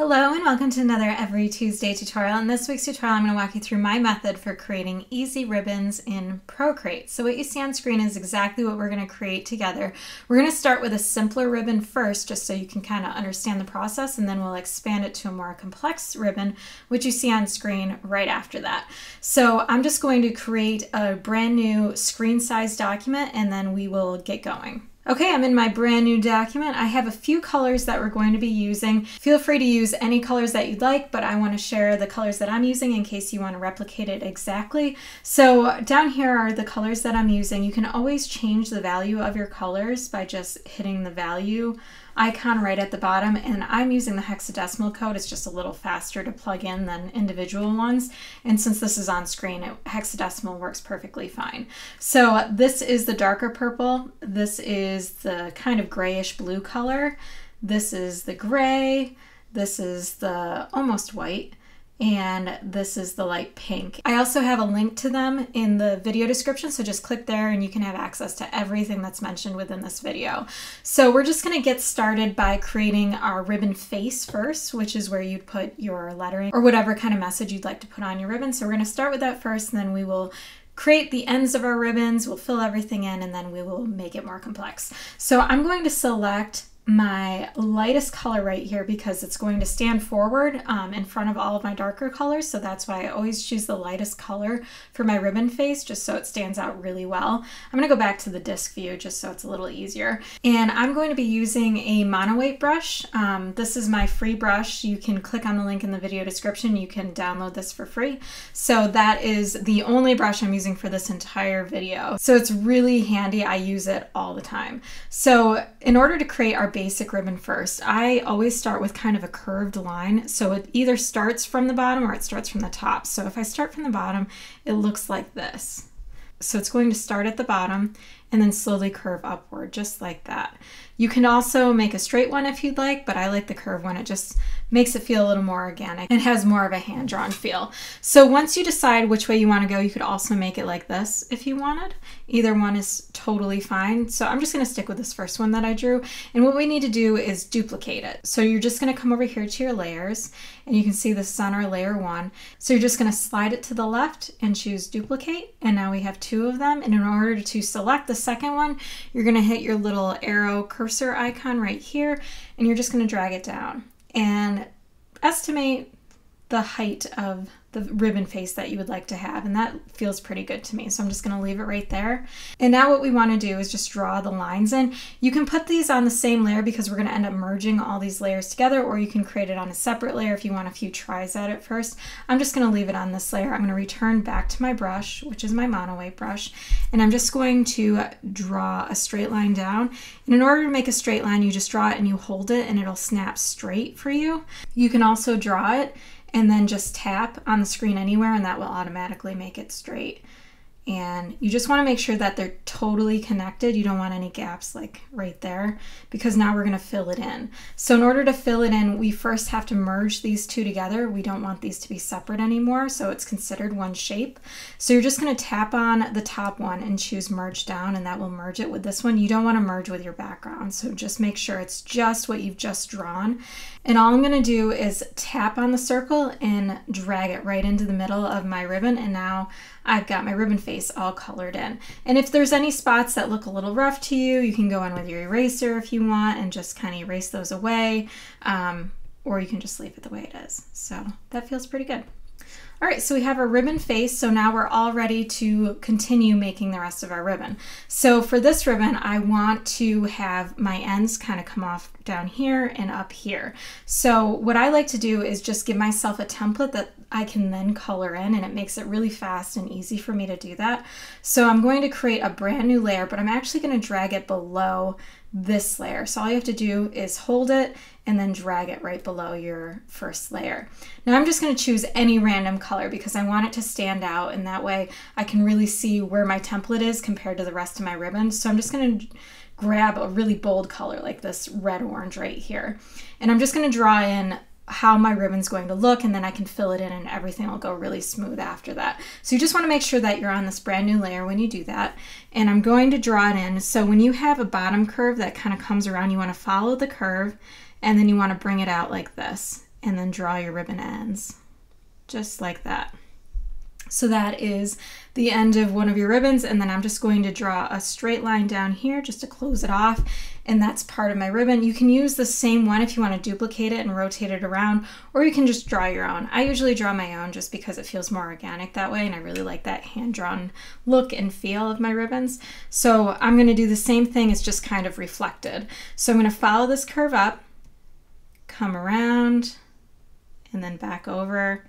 Hello and welcome to another Every Tuesday tutorial. In this week's tutorial, I'm going to walk you through my method for creating easy ribbons in Procreate. So what you see on screen is exactly what we're going to create together. We're going to start with a simpler ribbon first, just so you can kind of understand the process, and then we'll expand it to a more complex ribbon, which you see on screen right after that. So I'm just going to create a brand new screen size document, and then we will get going. Okay, I'm in my brand new document. I have a few colors that we're going to be using. Feel free to use any colors that you'd like, but I want to share the colors that I'm using in case you want to replicate it exactly. So down here are the colors that I'm using. You can always change the value of your colors by just hitting the value icon right at the bottom and I'm using the hexadecimal code. It's just a little faster to plug in than individual ones. And since this is on screen, it, hexadecimal works perfectly fine. So this is the darker purple. This is the kind of grayish blue color. This is the gray. This is the almost white and this is the light pink. I also have a link to them in the video description, so just click there and you can have access to everything that's mentioned within this video. So we're just gonna get started by creating our ribbon face first, which is where you'd put your lettering or whatever kind of message you'd like to put on your ribbon. So we're gonna start with that first, and then we will create the ends of our ribbons, we'll fill everything in, and then we will make it more complex. So I'm going to select my lightest color right here because it's going to stand forward um, in front of all of my darker colors. So that's why I always choose the lightest color for my ribbon face just so it stands out really well. I'm going to go back to the disc view just so it's a little easier. And I'm going to be using a mono brush. Um, this is my free brush. You can click on the link in the video description. You can download this for free. So that is the only brush I'm using for this entire video. So it's really handy. I use it all the time. So in order to create our basic ribbon first. I always start with kind of a curved line. So it either starts from the bottom or it starts from the top. So if I start from the bottom, it looks like this. So it's going to start at the bottom and then slowly curve upward, just like that. You can also make a straight one if you'd like, but I like the curve one. It just makes it feel a little more organic and has more of a hand-drawn feel. So once you decide which way you want to go, you could also make it like this if you wanted. Either one is totally fine. So I'm just going to stick with this first one that I drew. And what we need to do is duplicate it. So you're just going to come over here to your layers and you can see this is on our layer one. So you're just going to slide it to the left and choose duplicate. And now we have two of them. And in order to select the second one, you're going to hit your little arrow cursor icon right here, and you're just going to drag it down. And estimate the height of the ribbon face that you would like to have and that feels pretty good to me so I'm just going to leave it right there. And now what we want to do is just draw the lines in. You can put these on the same layer because we're going to end up merging all these layers together or you can create it on a separate layer if you want a few tries at it first. I'm just going to leave it on this layer. I'm going to return back to my brush which is my mono brush and I'm just going to draw a straight line down. And in order to make a straight line you just draw it and you hold it and it'll snap straight for you. You can also draw it and then just tap on the screen anywhere and that will automatically make it straight and you just want to make sure that they're totally connected. You don't want any gaps like right there because now we're going to fill it in. So in order to fill it in, we first have to merge these two together. We don't want these to be separate anymore, so it's considered one shape. So you're just going to tap on the top one and choose merge down and that will merge it with this one. You don't want to merge with your background, so just make sure it's just what you've just drawn. And all I'm going to do is tap on the circle and drag it right into the middle of my ribbon and now I've got my ribbon face all colored in. And if there's any spots that look a little rough to you, you can go in with your eraser if you want and just kind of erase those away. Um, or you can just leave it the way it is. So that feels pretty good. All right, so we have our ribbon face, so now we're all ready to continue making the rest of our ribbon. So for this ribbon, I want to have my ends kind of come off down here and up here. So what I like to do is just give myself a template that I can then color in and it makes it really fast and easy for me to do that. So I'm going to create a brand new layer, but I'm actually going to drag it below this layer. So all you have to do is hold it and then drag it right below your first layer. Now I'm just going to choose any random color because I want it to stand out and that way I can really see where my template is compared to the rest of my ribbon. So I'm just going to grab a really bold color like this red orange right here. And I'm just going to draw in how my ribbon's going to look and then I can fill it in and everything will go really smooth after that. So you just want to make sure that you're on this brand new layer when you do that. And I'm going to draw it in. So when you have a bottom curve that kind of comes around, you want to follow the curve and then you want to bring it out like this. and then draw your ribbon ends, just like that. So that is the end of one of your ribbons and then I'm just going to draw a straight line down here just to close it off and that's part of my ribbon. You can use the same one if you want to duplicate it and rotate it around or you can just draw your own. I usually draw my own just because it feels more organic that way and I really like that hand-drawn look and feel of my ribbons. So I'm going to do the same thing, it's just kind of reflected. So I'm going to follow this curve up, come around, and then back over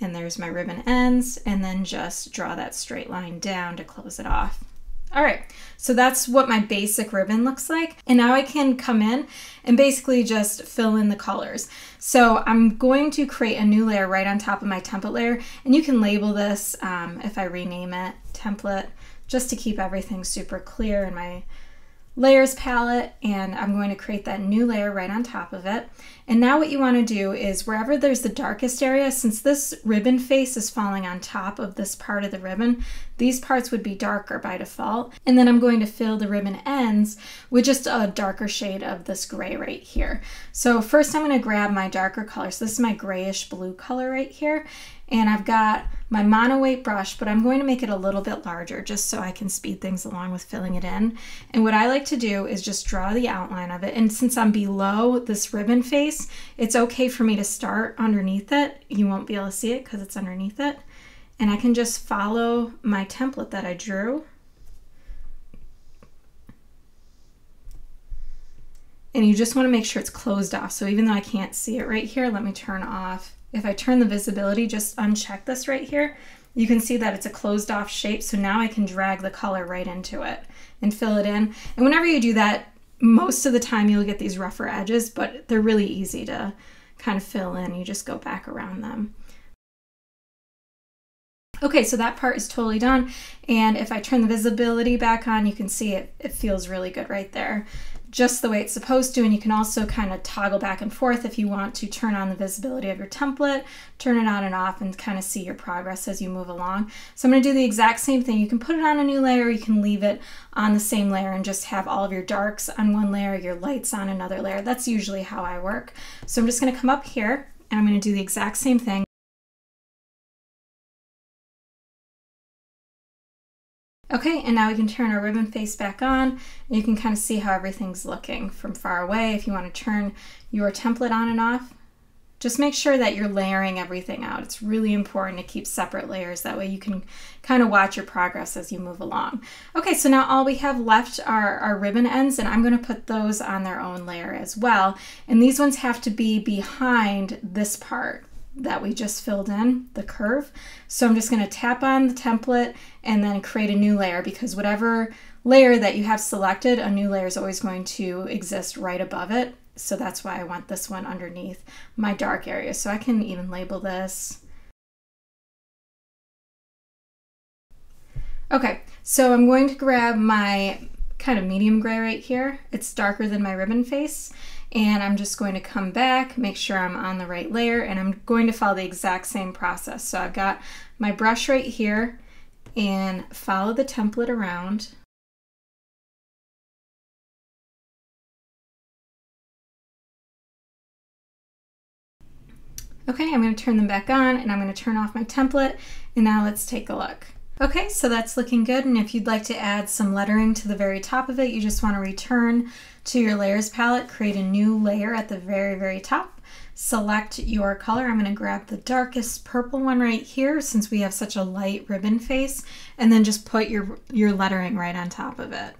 and there's my ribbon ends and then just draw that straight line down to close it off. All right, so that's what my basic ribbon looks like. And now I can come in and basically just fill in the colors. So I'm going to create a new layer right on top of my template layer. And you can label this um, if I rename it template, just to keep everything super clear in my layers palette and I'm going to create that new layer right on top of it. And now what you want to do is wherever there's the darkest area, since this ribbon face is falling on top of this part of the ribbon, these parts would be darker by default. And then I'm going to fill the ribbon ends with just a darker shade of this gray right here. So first I'm going to grab my darker color. So this is my grayish blue color right here. And I've got my mono weight brush, but I'm going to make it a little bit larger just so I can speed things along with filling it in. And what I like to do is just draw the outline of it. And since I'm below this ribbon face, it's okay for me to start underneath it. You won't be able to see it because it's underneath it. And I can just follow my template that I drew. And you just want to make sure it's closed off. So even though I can't see it right here, let me turn off if I turn the visibility, just uncheck this right here, you can see that it's a closed off shape. So now I can drag the color right into it and fill it in. And whenever you do that, most of the time you'll get these rougher edges, but they're really easy to kind of fill in. You just go back around them. Okay, so that part is totally done. And if I turn the visibility back on, you can see it, it feels really good right there just the way it's supposed to and you can also kind of toggle back and forth if you want to turn on the visibility of your template, turn it on and off and kind of see your progress as you move along. So I'm going to do the exact same thing. You can put it on a new layer, you can leave it on the same layer and just have all of your darks on one layer, your lights on another layer. That's usually how I work. So I'm just going to come up here and I'm going to do the exact same thing. Okay, and now we can turn our ribbon face back on. you can kind of see how everything's looking from far away. If you want to turn your template on and off, just make sure that you're layering everything out. It's really important to keep separate layers. That way you can kind of watch your progress as you move along. Okay, so now all we have left are our ribbon ends and I'm gonna put those on their own layer as well. And these ones have to be behind this part that we just filled in, the curve. So I'm just going to tap on the template and then create a new layer because whatever layer that you have selected, a new layer is always going to exist right above it. So that's why I want this one underneath my dark area. So I can even label this. Okay, so I'm going to grab my kind of medium gray right here. It's darker than my ribbon face and I'm just going to come back, make sure I'm on the right layer, and I'm going to follow the exact same process. So I've got my brush right here and follow the template around. Okay, I'm going to turn them back on and I'm going to turn off my template and now let's take a look. Okay, so that's looking good and if you'd like to add some lettering to the very top of it, you just want to return to your layers palette, create a new layer at the very, very top, select your color. I'm gonna grab the darkest purple one right here since we have such a light ribbon face, and then just put your, your lettering right on top of it.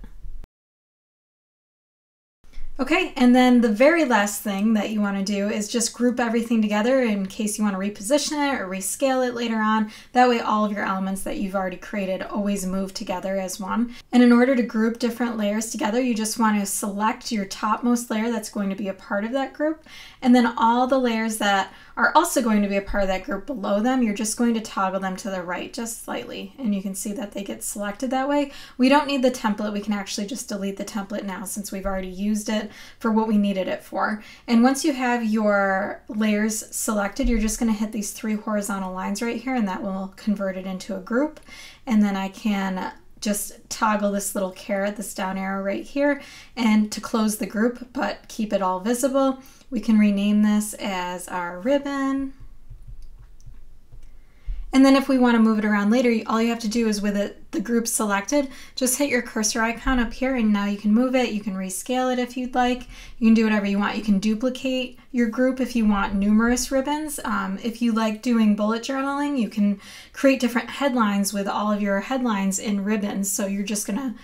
Okay, and then the very last thing that you want to do is just group everything together in case you want to reposition it or rescale it later on. That way all of your elements that you've already created always move together as one. And in order to group different layers together, you just want to select your topmost layer that's going to be a part of that group, and then all the layers that are also going to be a part of that group below them, you're just going to toggle them to the right just slightly. And you can see that they get selected that way. We don't need the template. We can actually just delete the template now since we've already used it for what we needed it for. And once you have your layers selected, you're just going to hit these three horizontal lines right here and that will convert it into a group. And then I can just toggle this little caret, this down arrow right here, and to close the group, but keep it all visible, we can rename this as our ribbon. And then if we want to move it around later, all you have to do is with it, the group selected, just hit your cursor icon up here and now you can move it. You can rescale it if you'd like. You can do whatever you want. You can duplicate your group if you want numerous ribbons. Um, if you like doing bullet journaling, you can create different headlines with all of your headlines in ribbons. So you're just going to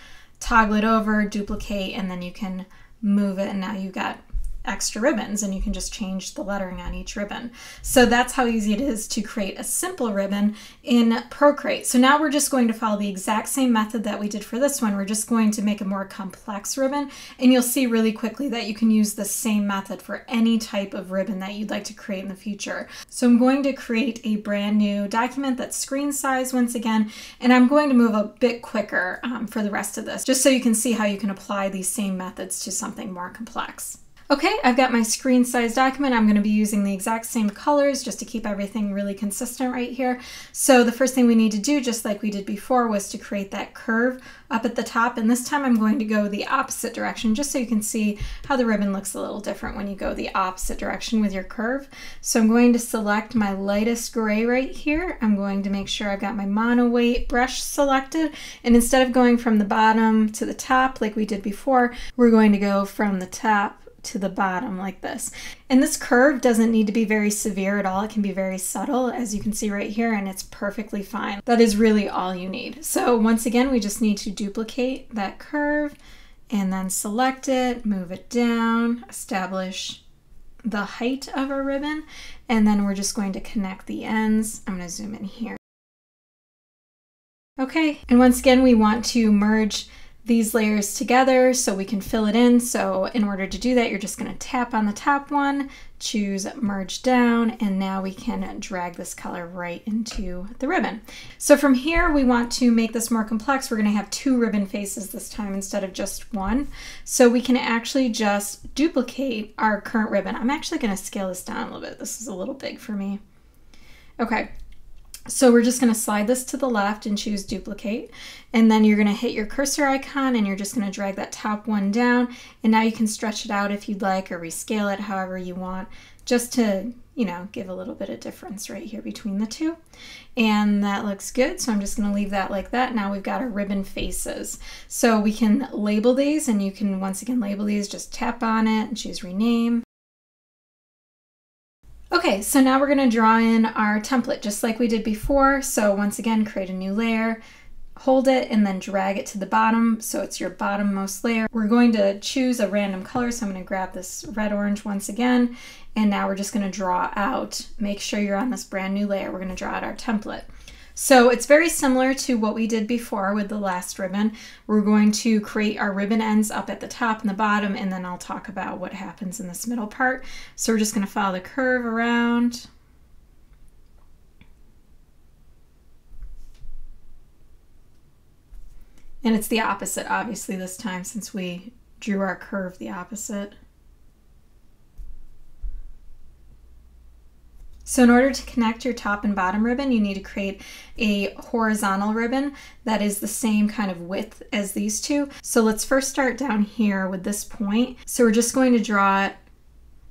toggle it over, duplicate, and then you can move it and now you've got extra ribbons and you can just change the lettering on each ribbon. So that's how easy it is to create a simple ribbon in Procreate. So now we're just going to follow the exact same method that we did for this one. We're just going to make a more complex ribbon and you'll see really quickly that you can use the same method for any type of ribbon that you'd like to create in the future. So I'm going to create a brand new document that's screen size once again and I'm going to move a bit quicker um, for the rest of this just so you can see how you can apply these same methods to something more complex. Okay, I've got my screen size document. I'm going to be using the exact same colors just to keep everything really consistent right here. So the first thing we need to do, just like we did before, was to create that curve up at the top. And this time I'm going to go the opposite direction just so you can see how the ribbon looks a little different when you go the opposite direction with your curve. So I'm going to select my lightest gray right here. I'm going to make sure I've got my mono weight brush selected. And instead of going from the bottom to the top like we did before, we're going to go from the top to the bottom like this. And this curve doesn't need to be very severe at all. It can be very subtle as you can see right here and it's perfectly fine. That is really all you need. So once again, we just need to duplicate that curve and then select it, move it down, establish the height of our ribbon, and then we're just going to connect the ends. I'm going to zoom in here. Okay, and once again, we want to merge these layers together so we can fill it in. So in order to do that, you're just going to tap on the top one, choose merge down, and now we can drag this color right into the ribbon. So from here, we want to make this more complex. We're going to have two ribbon faces this time instead of just one. So we can actually just duplicate our current ribbon. I'm actually going to scale this down a little bit. This is a little big for me. Okay, so we're just going to slide this to the left and choose duplicate. And then you're going to hit your cursor icon and you're just going to drag that top one down. And now you can stretch it out if you'd like or rescale it however you want just to, you know, give a little bit of difference right here between the two. And that looks good. So I'm just going to leave that like that. Now we've got our ribbon faces. So we can label these and you can once again label these, just tap on it and choose rename. Okay, so now we're going to draw in our template just like we did before. So once again, create a new layer, hold it, and then drag it to the bottom so it's your bottommost layer. We're going to choose a random color, so I'm going to grab this red orange once again, and now we're just going to draw out. Make sure you're on this brand new layer. We're going to draw out our template. So it's very similar to what we did before with the last ribbon. We're going to create our ribbon ends up at the top and the bottom, and then I'll talk about what happens in this middle part. So we're just gonna follow the curve around. And it's the opposite, obviously, this time since we drew our curve the opposite. So in order to connect your top and bottom ribbon, you need to create a horizontal ribbon that is the same kind of width as these two. So let's first start down here with this point. So we're just going to draw it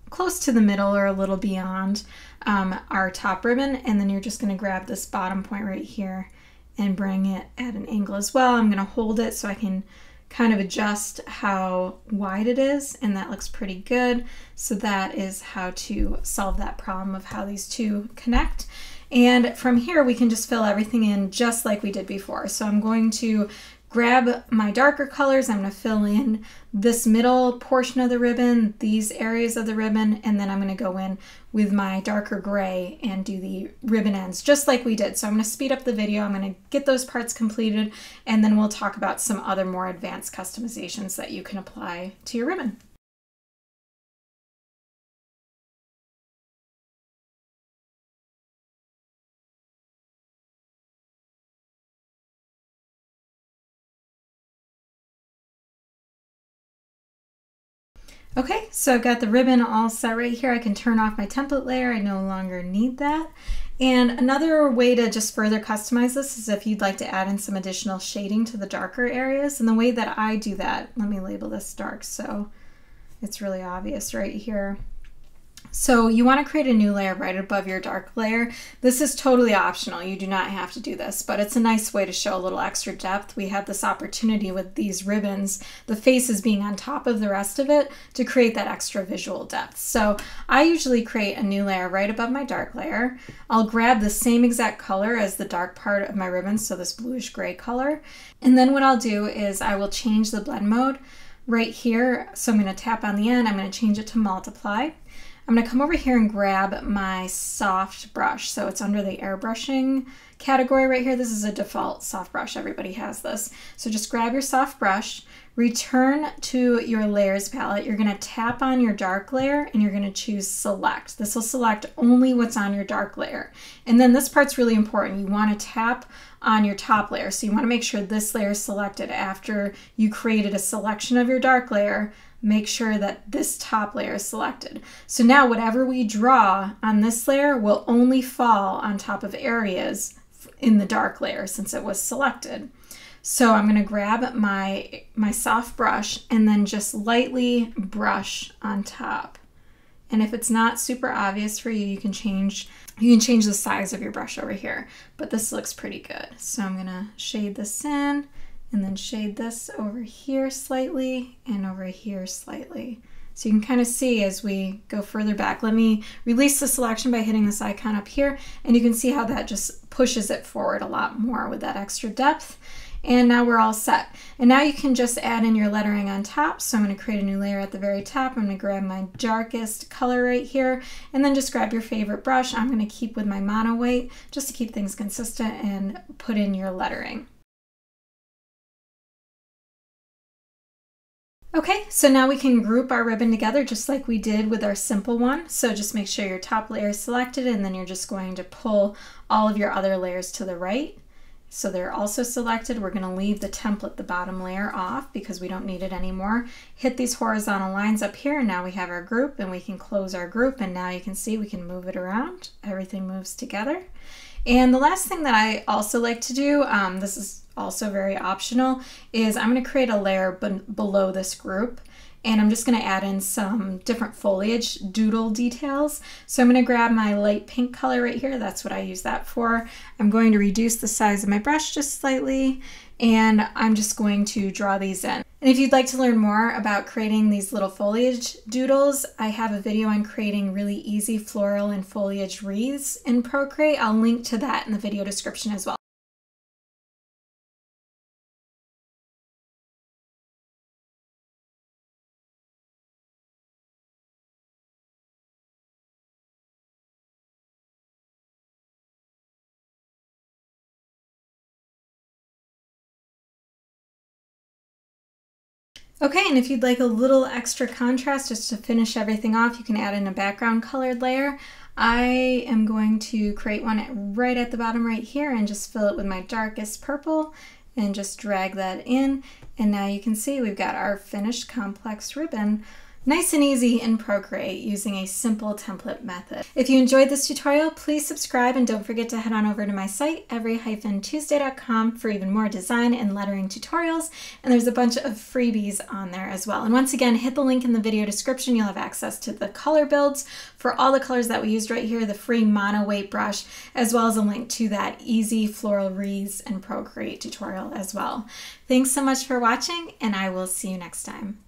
close to the middle or a little beyond um, our top ribbon. And then you're just gonna grab this bottom point right here and bring it at an angle as well. I'm gonna hold it so I can kind of adjust how wide it is and that looks pretty good. So that is how to solve that problem of how these two connect. And from here we can just fill everything in just like we did before. So I'm going to grab my darker colors. I'm going to fill in this middle portion of the ribbon, these areas of the ribbon, and then I'm going to go in with my darker gray and do the ribbon ends just like we did. So I'm going to speed up the video. I'm going to get those parts completed, and then we'll talk about some other more advanced customizations that you can apply to your ribbon. Okay, so I've got the ribbon all set right here. I can turn off my template layer. I no longer need that. And another way to just further customize this is if you'd like to add in some additional shading to the darker areas. And the way that I do that, let me label this dark so it's really obvious right here. So you want to create a new layer right above your dark layer. This is totally optional. You do not have to do this, but it's a nice way to show a little extra depth. We have this opportunity with these ribbons, the faces being on top of the rest of it, to create that extra visual depth. So I usually create a new layer right above my dark layer. I'll grab the same exact color as the dark part of my ribbon, so this bluish gray color. And then what I'll do is I will change the blend mode right here. So I'm going to tap on the end, I'm going to change it to multiply. I'm to come over here and grab my soft brush. So it's under the airbrushing category right here. This is a default soft brush. Everybody has this. So just grab your soft brush, return to your layers palette. You're going to tap on your dark layer and you're going to choose select. This will select only what's on your dark layer. And then this part's really important. You want to tap on your top layer. So you want to make sure this layer is selected after you created a selection of your dark layer make sure that this top layer is selected. So now whatever we draw on this layer will only fall on top of areas in the dark layer since it was selected. So I'm going to grab my, my soft brush and then just lightly brush on top. And if it's not super obvious for you, you can change you can change the size of your brush over here, but this looks pretty good. So I'm gonna shade this in and then shade this over here slightly and over here slightly. So you can kind of see as we go further back. Let me release the selection by hitting this icon up here and you can see how that just pushes it forward a lot more with that extra depth. And now we're all set. And now you can just add in your lettering on top. So I'm going to create a new layer at the very top. I'm going to grab my darkest color right here and then just grab your favorite brush. I'm going to keep with my mono weight just to keep things consistent and put in your lettering. Okay, so now we can group our ribbon together just like we did with our simple one. So just make sure your top layer is selected and then you're just going to pull all of your other layers to the right. So they're also selected. We're gonna leave the template, the bottom layer off because we don't need it anymore. Hit these horizontal lines up here and now we have our group and we can close our group and now you can see we can move it around. Everything moves together. And the last thing that I also like to do, um, this is also very optional, is I'm going to create a layer below this group and I'm just going to add in some different foliage doodle details. So I'm going to grab my light pink color right here. That's what I use that for. I'm going to reduce the size of my brush just slightly and I'm just going to draw these in. And if you'd like to learn more about creating these little foliage doodles, I have a video on creating really easy floral and foliage wreaths in Procreate. I'll link to that in the video description as well. Okay, and if you'd like a little extra contrast just to finish everything off, you can add in a background colored layer. I am going to create one right at the bottom right here and just fill it with my darkest purple and just drag that in. And now you can see we've got our finished complex ribbon Nice and easy in Procreate using a simple template method. If you enjoyed this tutorial, please subscribe and don't forget to head on over to my site, every-tuesday.com for even more design and lettering tutorials. And there's a bunch of freebies on there as well. And once again, hit the link in the video description. You'll have access to the color builds for all the colors that we used right here, the free mono weight brush, as well as a link to that easy floral wreaths and Procreate tutorial as well. Thanks so much for watching and I will see you next time.